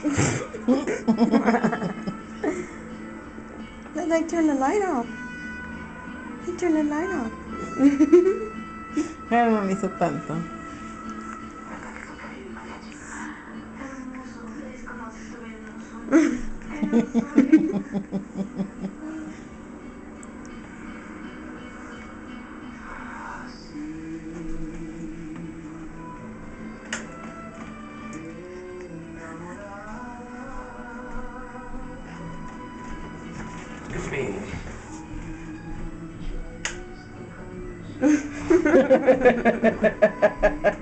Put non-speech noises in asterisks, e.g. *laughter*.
*laughs* then I turn the light off. I turn the light off. Pero no me hizo tanto. *laughs* me. *laughs*